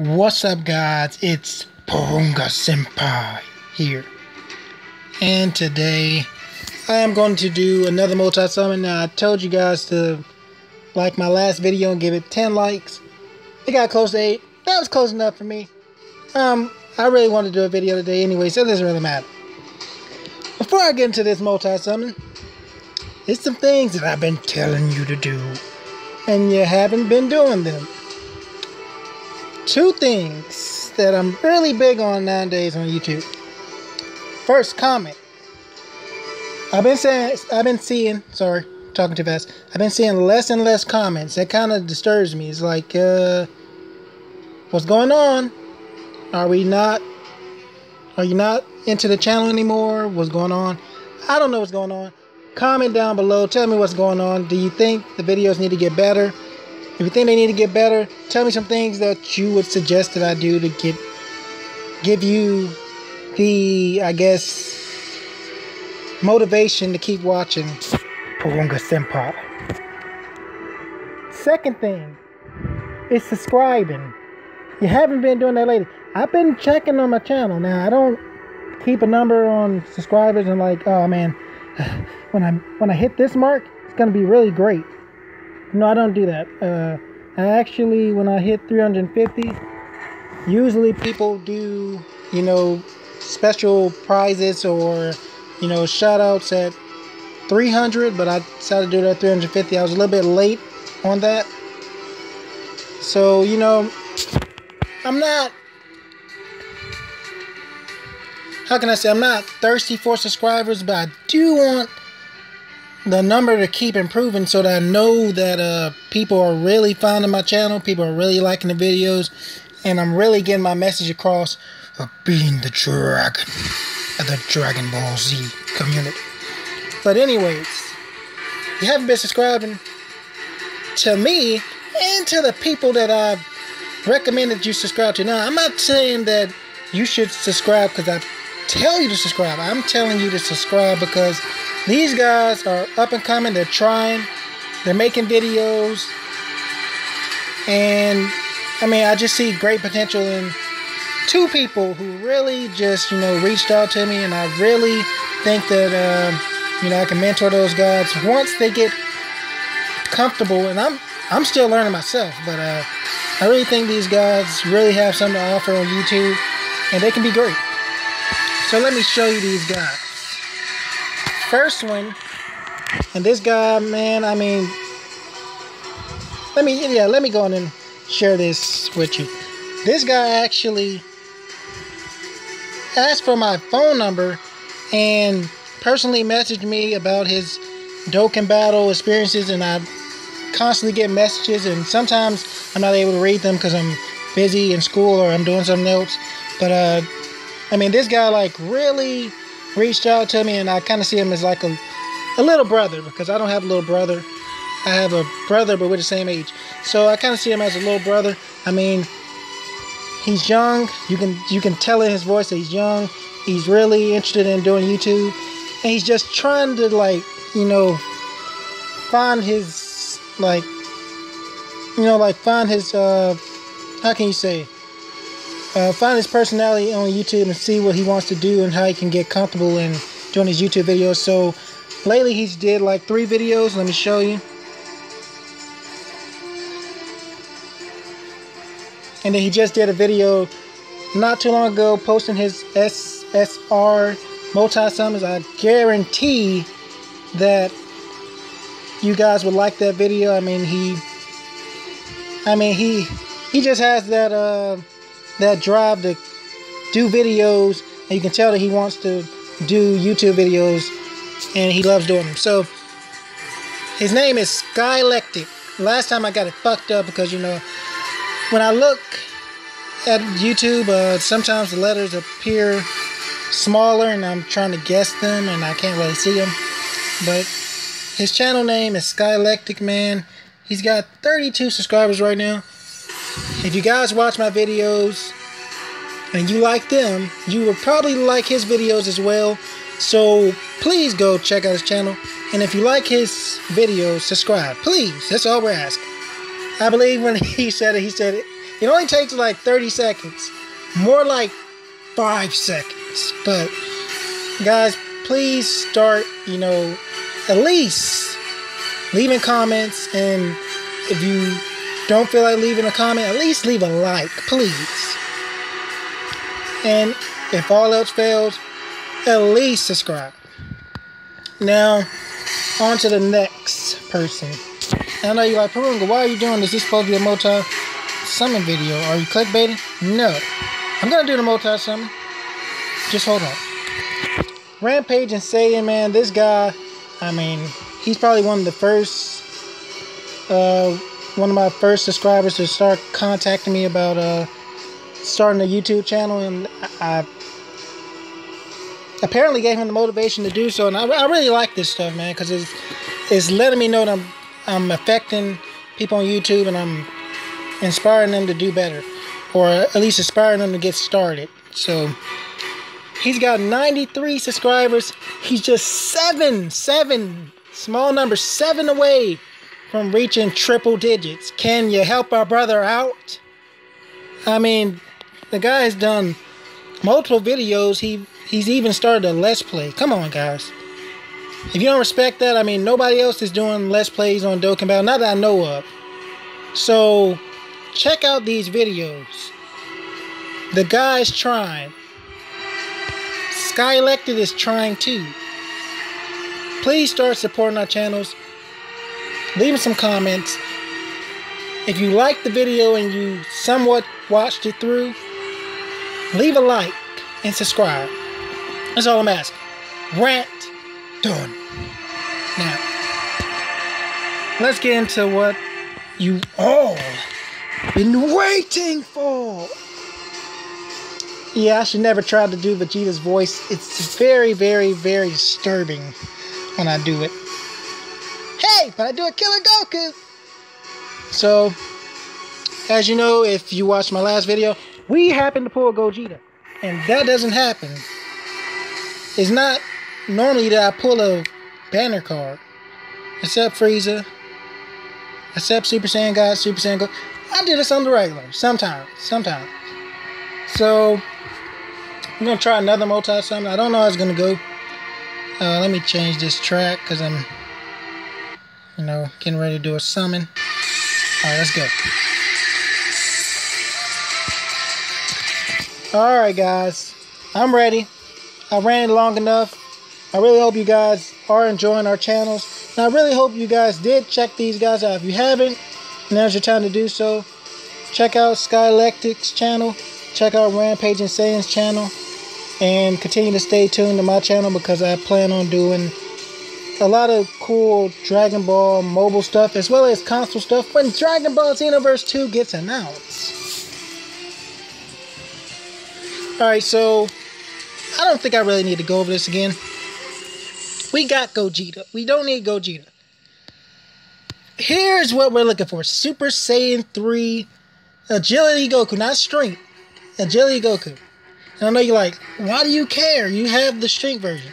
What's up, guys? It's Porunga Senpai here. And today I am going to do another multi summon. Now, I told you guys to like my last video and give it 10 likes. It got close to 8. That was close enough for me. Um, I really wanted to do a video today anyway, so it doesn't really matter. Before I get into this multi summon, it's some things that I've been telling you to do, and you haven't been doing them two things that I'm really big on nowadays on YouTube. First, comment. I've been saying, I've been seeing, sorry, talking too fast. I've been seeing less and less comments. That kind of disturbs me. It's like, uh, what's going on? Are we not, are you not into the channel anymore? What's going on? I don't know what's going on. Comment down below. Tell me what's going on. Do you think the videos need to get better? If you think they need to get better, tell me some things that you would suggest that I do to get give you the I guess motivation to keep watching Porunga Senpai. Second thing is subscribing. You haven't been doing that lately. I've been checking on my channel. Now I don't keep a number on subscribers and like, oh man, when I when I hit this mark, it's gonna be really great. No, I don't do that. Uh, I actually, when I hit 350, usually people do, you know, special prizes or, you know, shout outs at 300, but I decided to do it at 350. I was a little bit late on that. So, you know, I'm not, how can I say, I'm not thirsty for subscribers, but I do want the number to keep improving so that I know that uh, people are really finding my channel, people are really liking the videos, and I'm really getting my message across of being the dragon of the Dragon Ball Z community. But anyways, you haven't been subscribing to me and to the people that I've recommended you subscribe to. Now, I'm not saying that you should subscribe because I tell you to subscribe. I'm telling you to subscribe because these guys are up and coming. They're trying. They're making videos. And I mean, I just see great potential in two people who really just, you know, reached out to me. And I really think that, uh, you know, I can mentor those guys once they get comfortable. And I'm, I'm still learning myself. But uh, I really think these guys really have something to offer on YouTube. And they can be great. So let me show you these guys first one, and this guy, man, I mean, let me, yeah, let me go on and share this with you. This guy actually asked for my phone number and personally messaged me about his Dokkan Battle experiences, and I constantly get messages, and sometimes I'm not able to read them because I'm busy in school or I'm doing something else. But uh, I mean, this guy like really reached out to me, and I kind of see him as like a, a little brother because I don't have a little brother. I have a brother, but we're the same age. So I kind of see him as a little brother. I mean, he's young. You can you can tell in his voice that he's young. He's really interested in doing YouTube, and he's just trying to like you know find his like you know like find his uh how can you say uh, find his personality on YouTube and see what he wants to do and how he can get comfortable in doing his YouTube videos. So lately he's did like three videos. Let me show you. And then he just did a video not too long ago posting his SSR multi-summons. I guarantee that you guys would like that video. I mean, he, I mean, he, he just has that, uh, that drive to do videos, and you can tell that he wants to do YouTube videos, and he loves doing them. So his name is Skylectic. Last time I got it fucked up because you know when I look at YouTube, uh, sometimes the letters appear smaller, and I'm trying to guess them, and I can't really see them. But his channel name is Skylectic Man. He's got 32 subscribers right now. If you guys watch my videos and you like them, you will probably like his videos as well. So please go check out his channel. And if you like his videos, subscribe. Please. That's all we're asking. I believe when he said it, he said it, It only takes like 30 seconds. More like five seconds. But guys, please start, you know, at least leaving comments and if you don't feel like leaving a comment, at least leave a like, please. And if all else fails, at least subscribe. Now, on to the next person. I know you're like, Porunga, why are you doing this? This supposed to be a multi summon video. Are you clickbaiting? No. I'm gonna do the multi summon. Just hold on. Rampage and Saiyan, man, this guy, I mean, he's probably one of the first, uh, one of my first subscribers to start contacting me about uh, starting a YouTube channel, and I apparently gave him the motivation to do so. And I, I really like this stuff, man, because it's it's letting me know that I'm I'm affecting people on YouTube and I'm inspiring them to do better, or at least inspiring them to get started. So he's got 93 subscribers. He's just seven, seven, small number, seven away from reaching triple digits. Can you help our brother out? I mean, the guy's done multiple videos. He he's even started a let's play. Come on, guys. If you don't respect that, I mean, nobody else is doing let's plays on Dokkan Battle, not that I know of. So, check out these videos. The guy's trying. Skylectic is trying too. Please start supporting our channels. Leave some comments. If you liked the video and you somewhat watched it through, leave a like and subscribe. That's all I'm asking. Rant done. Now, let's get into what you all been waiting for. Yeah, I should never try to do Vegeta's voice. It's very, very, very disturbing when I do it. Hey, but I do a Killer Goku. So, as you know, if you watched my last video, we happened to pull a Gogeta. And that doesn't happen. It's not normally that I pull a banner card. Except Frieza. Except Super Saiyan God, Super Saiyan God. I do this on the regular. Sometimes. Sometimes. So, I'm going to try another multi summon. I don't know how it's going to go. Uh, let me change this track because I'm, you know, getting ready to do a summon. Alright, let's go. Alright, guys. I'm ready. I ran it long enough. I really hope you guys are enjoying our channels. And I really hope you guys did check these guys out. If you haven't, now's your time to do so. Check out Skylectic's channel. Check out Rampage and Saiyan's channel. And continue to stay tuned to my channel because I plan on doing a lot of cool Dragon Ball mobile stuff as well as console stuff when Dragon Ball Xenoverse 2 gets announced. Alright, so I don't think I really need to go over this again. We got Gogeta. We don't need Gogeta. Here's what we're looking for. Super Saiyan 3 Agility Goku, not Strength. Agility Goku. And I know you're like, why do you care? You have the Strength version.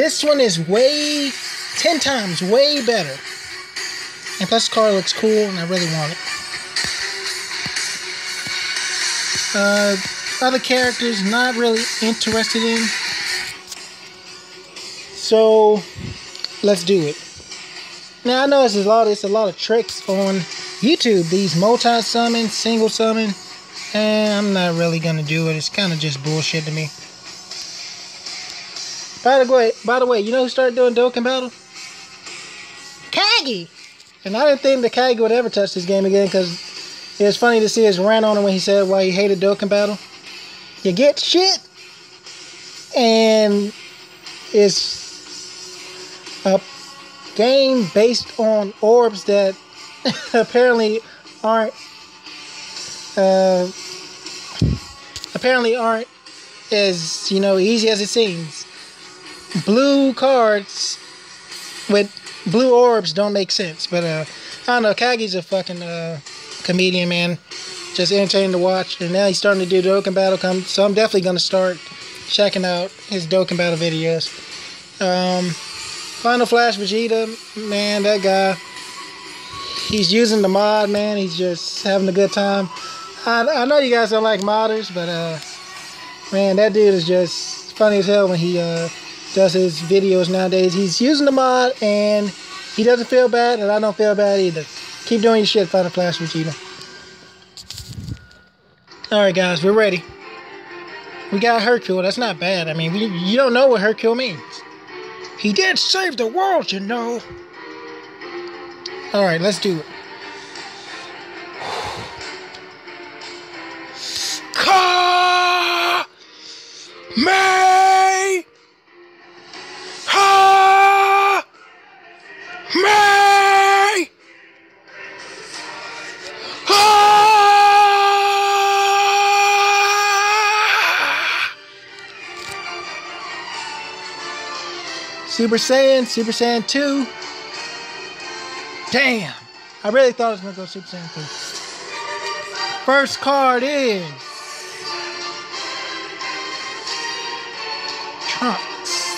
This one is way, 10 times, way better. And plus the car looks cool and I really want it. Uh, other characters not really interested in. So let's do it. Now I know it's a lot. It's a lot of tricks on YouTube. These multi summon, single summon, and I'm not really gonna do it. It's kind of just bullshit to me. By the way, by the way, you know who started doing Dokkan Battle? Kaggy. And I didn't think the Kaggy would ever touch this game again because it was funny to see his rant on it when he said why he hated Dokkan Battle. You get shit, and it's a game based on orbs that apparently aren't uh, apparently aren't as you know easy as it seems. Blue cards with blue orbs don't make sense, but uh, I don't know. Kaggy's a fucking uh, comedian, man. Just entertaining to watch, and now he's starting to do Dokkan Battle come, so I'm definitely gonna start checking out his Dokkan Battle videos. Um, Final Flash Vegeta, man, that guy, he's using the mod, man. He's just having a good time. I, I know you guys don't like modders, but uh, man, that dude is just funny as hell when he uh, does his videos nowadays. He's using the mod and he doesn't feel bad, and I don't feel bad either. Keep doing your shit, Final Flash Vegeta. Alright, guys, we're ready. We got Hercule. That's not bad. I mean, we, you don't know what Hercule means. He did save the world, you know. Alright, let's do it. Super Saiyan, Super Saiyan 2. Damn. I really thought it was to go Super Saiyan 3. First card is Trunks.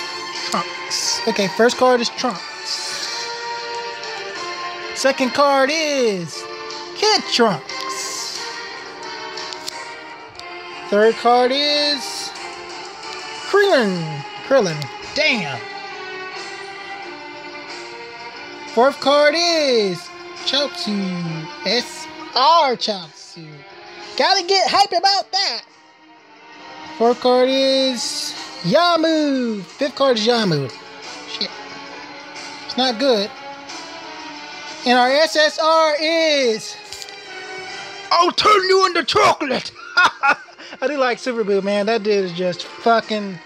Trunks. Okay, first card is Trunks. Second card is Kid Trunks. Third card is Krillin. Krillin. Damn. Fourth card is Chaozu. S.R. Chaozu. Gotta get hype about that. Fourth card is Yamu. Fifth card is Yamu. Shit. It's not good. And our SSR is. I'll turn you into chocolate. I do like Super Boo, man. That dude is just fucking,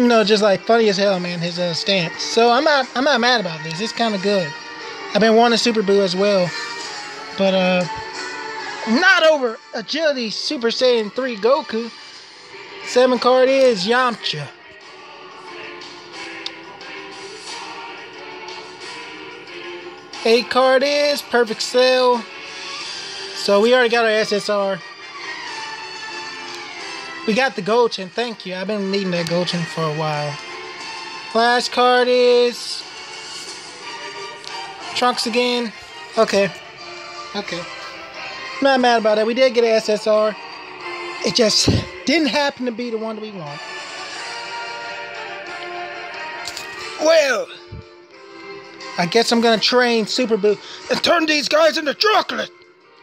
you know, just like funny as hell, man. His uh, stance. So I'm not, I'm not mad about this. It's kind of good. I've been wanting Super Boo as well, but uh, not over Agility Super Saiyan 3 Goku. Seven card is Yamcha. Eight card is Perfect Cell. So we already got our SSR. We got the Goten, thank you. I've been needing that Goten for a while. Last card is Trunks again. Okay. Okay. Not mad about that. We did get an SSR. It just didn't happen to be the one that we want. Well, I guess I'm gonna train Super Boo and turn these guys into chocolate.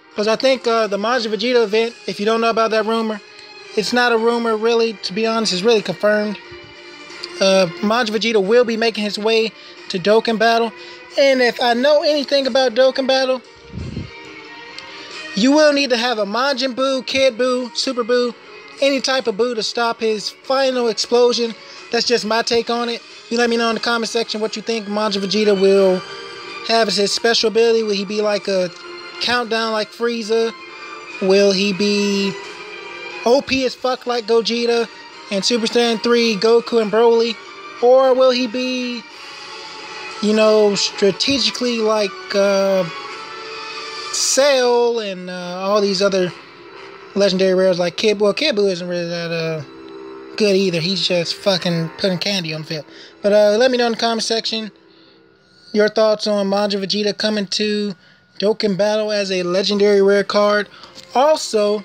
Because I think uh, the Majin Vegeta event, if you don't know about that rumor, it's not a rumor really, to be honest, it's really confirmed. Uh, Majin Vegeta will be making his way to Dokkan Battle. And if I know anything about Dokkan Battle, you will need to have a Majin Buu, Kid Buu, Super Buu, any type of Buu to stop his final explosion. That's just my take on it. You let me know in the comment section what you think Majin Vegeta will have as his special ability. Will he be like a countdown like Frieza? Will he be OP as fuck like Gogeta and Super Saiyan 3, Goku and Broly? Or will he be, you know, strategically like uh, Cell and uh, all these other legendary rares like Kid Well, Kid Buu isn't really that uh, good either. He's just fucking putting candy on the field. But uh, let me know in the comment section your thoughts on Majin Vegeta coming to Dokkan Battle as a legendary rare card. Also,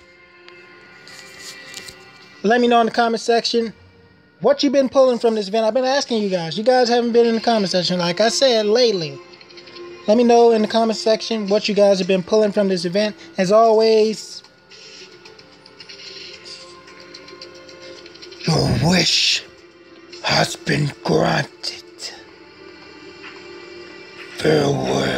let me know in the comment section what you've been pulling from this event. I've been asking you guys. You guys haven't been in the comment section, like I said, lately. Let me know in the comment section what you guys have been pulling from this event. As always, your wish has been granted. Farewell.